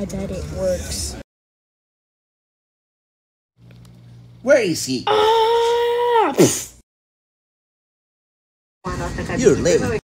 I bet it works. Where is he? Ah! You're late.